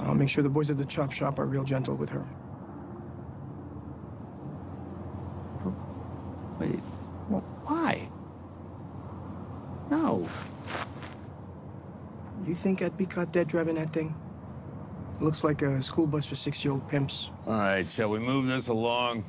I'll make sure the boys at the chop shop are real gentle with her. Oh, wait, well, why? No. You think I'd be caught dead driving that thing? Looks like a school bus for six-year-old pimps. All right, shall we move this along?